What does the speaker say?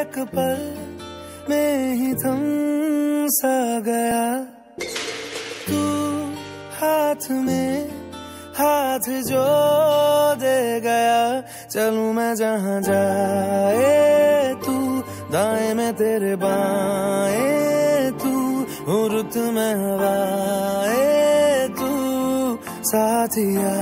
एक पल में ही थम सा गया। तू हाथ में हाथ जो दे गया। चलू मैं जहा जाए तू, दाएँ में तेरे बाएँ तू रुत में हवाए तू साथिया